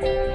Bye.